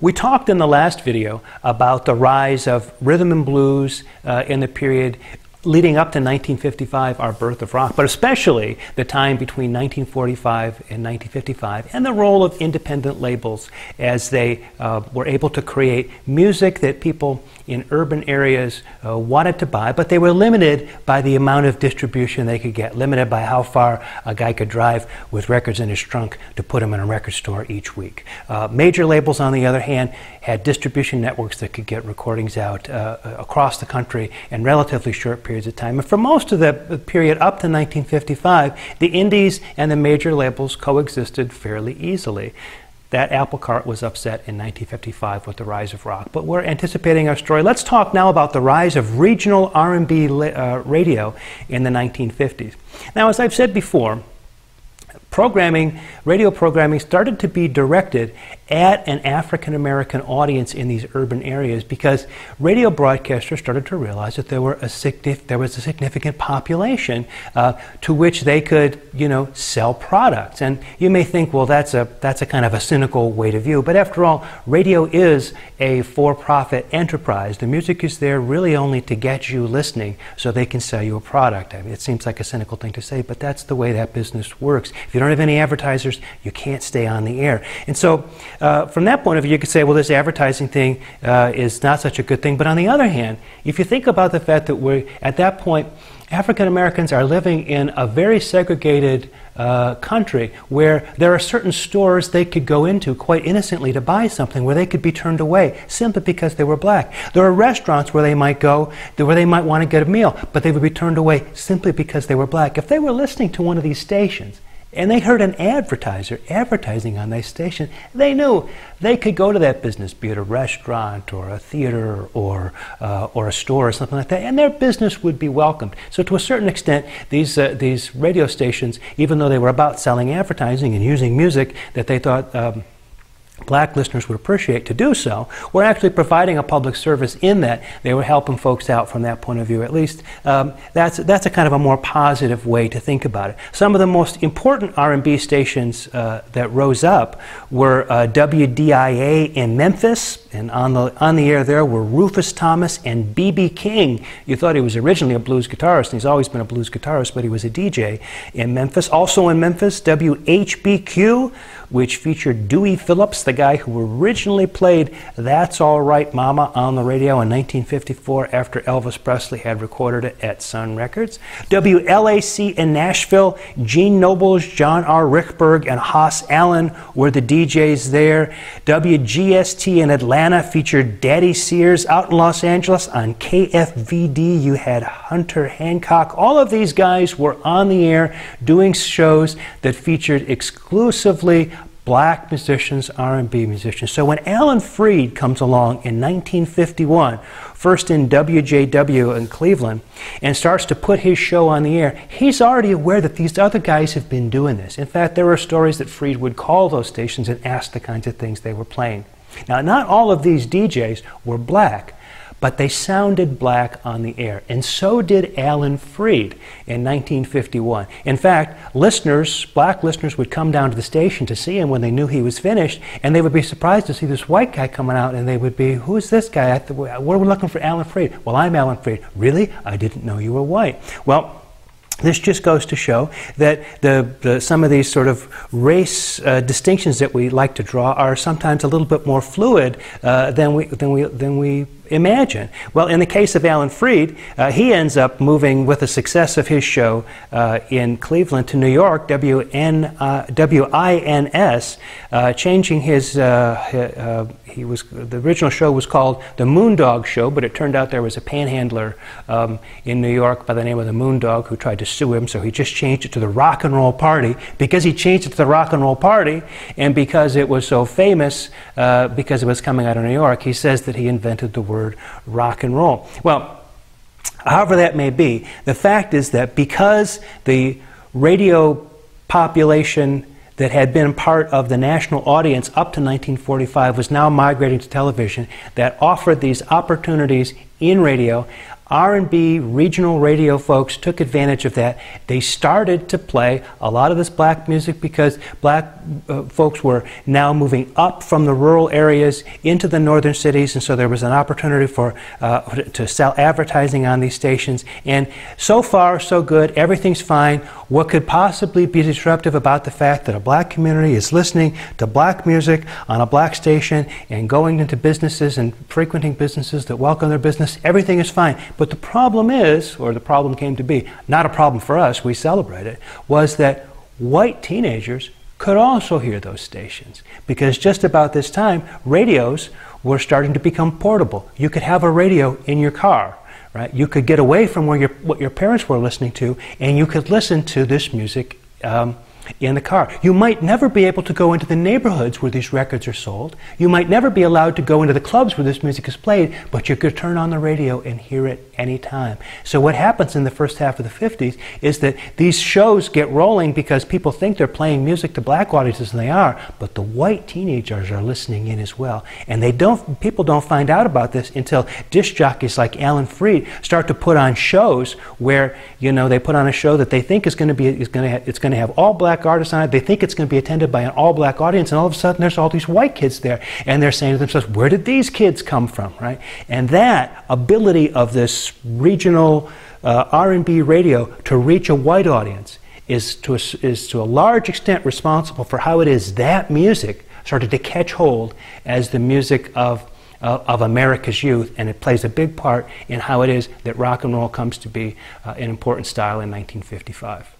We talked in the last video about the rise of rhythm and blues uh, in the period leading up to 1955, our birth of rock, but especially the time between 1945 and 1955, and the role of independent labels as they uh, were able to create music that people in urban areas uh, wanted to buy, but they were limited by the amount of distribution they could get, limited by how far a guy could drive with records in his trunk to put them in a record store each week. Uh, major labels, on the other hand, had distribution networks that could get recordings out uh, across the country in relatively short periods of time. And for most of the period up to 1955, the indies and the major labels coexisted fairly easily. That apple cart was upset in 1955 with the rise of rock. But we're anticipating our story. Let's talk now about the rise of regional R&B uh, radio in the 1950s. Now, as I've said before, programming, radio programming started to be directed at an African American audience in these urban areas because radio broadcasters started to realize that there, were a there was a significant population uh, to which they could, you know, sell products. And you may think, well, that's a, that's a kind of a cynical way to view. But after all, radio is a for-profit enterprise. The music is there really only to get you listening so they can sell you a product. I mean, it seems like a cynical thing to say, but that's the way that business works. If you don't have any advertisers, you can't stay on the air. And so uh, from that point of view, you could say, well, this advertising thing uh, is not such a good thing. But on the other hand, if you think about the fact that we're at that point, African Americans are living in a very segregated uh, country where there are certain stores they could go into quite innocently to buy something where they could be turned away simply because they were black. There are restaurants where they might go where they might want to get a meal, but they would be turned away simply because they were black. If they were listening to one of these stations, and they heard an advertiser advertising on their station. They knew they could go to that business, be it a restaurant or a theater or, uh, or a store or something like that, and their business would be welcomed. So, to a certain extent, these, uh, these radio stations, even though they were about selling advertising and using music that they thought um, black listeners would appreciate to do so. We're actually providing a public service in that they were helping folks out from that point of view. At least um, that's that's a kind of a more positive way to think about it. Some of the most important R&B stations uh, that rose up were uh, WDIA in Memphis, and on the on the air there were Rufus Thomas and BB King. You thought he was originally a blues guitarist, and he's always been a blues guitarist, but he was a DJ in Memphis. Also in Memphis, WHBQ which featured Dewey Phillips, the guy who originally played That's All Right Mama on the radio in 1954 after Elvis Presley had recorded it at Sun Records. WLAC in Nashville, Gene Nobles, John R. Richbourg, and Hoss Allen were the DJs there. WGST in Atlanta featured Daddy Sears out in Los Angeles. On KFVD, you had Hunter Hancock. All of these guys were on the air doing shows that featured exclusively black musicians, R&B musicians. So when Alan Freed comes along in 1951, first in WJW in Cleveland, and starts to put his show on the air, he's already aware that these other guys have been doing this. In fact, there are stories that Freed would call those stations and ask the kinds of things they were playing. Now, not all of these DJs were black, but they sounded black on the air. And so did Alan Freed in 1951. In fact, listeners, black listeners, would come down to the station to see him when they knew he was finished, and they would be surprised to see this white guy coming out, and they would be, Who is this guy? Th- we're looking for Alan Freed. Well, I'm Alan Freed. Really? I didn't know you were white. Well, this just goes to show that the, the, some of these sort of race uh, distinctions that we like to draw are sometimes a little bit more fluid uh, than, we, than, we, than we imagine? Well, in the case of Alan Freed, uh, he ends up moving with the success of his show uh, in Cleveland to New York, WN, uh, WINS, uh, changing his, uh, uh, he was, the original show was called The Moondog Show, but it turned out there was a panhandler um, in New York by the name of the Moondog who tried to sue him, so he just changed it to the Rock and Roll Party. Because he changed it to the Rock and Roll Party, and because it was so famous, because it was coming out of New York, he says that he invented the word word rock and roll. Well, however that may be, the fact is that because the radio population that had been part of the national audience up to 1945 was now migrating to television that offered these opportunities in radio R&B regional radio folks took advantage of that. They started to play a lot of this black music because black uh, folks were now moving up from the rural areas into the northern cities, and so there was an opportunity for uh, to sell advertising on these stations. And so far, so good. Everything's fine. What could possibly be disruptive about the fact that a black community is listening to black music on a black station and going into businesses and frequenting businesses that welcome their business? Everything is fine. But the problem is, or the problem came to be, not a problem for us, we celebrate it, was that white teenagers could also hear those stations. Because just about this time, radios were starting to become portable. You could have a radio in your car. Right? You could get away from where your, what your parents were listening to, and you could listen to this music um, in the car. You might never be able to go into the neighborhoods where these records are sold. You might never be allowed to go into the clubs where this music is played, but you could turn on the radio and hear it anytime. So what happens in the first half of the 50s is that these shows get rolling because people think they're playing music to black audiences and they are, but the white teenagers are listening in as well. And they don't people don't find out about this until disc jockeys like Alan Freed start to put on shows where, you know, they put on a show that they think is going to be is going to it's going to have all black artists on it. They think it's going to be attended by an all black audience and all of a sudden there's all these white kids there and they're saying to themselves, "Where did these kids come from?" right? And that ability of this regional uh, R&B radio to reach a white audience is to, a, is to a large extent responsible for how it is that music started to catch hold as the music of, uh, of America's youth, and it plays a big part in how it is that rock and roll comes to be uh, an important style in 1955.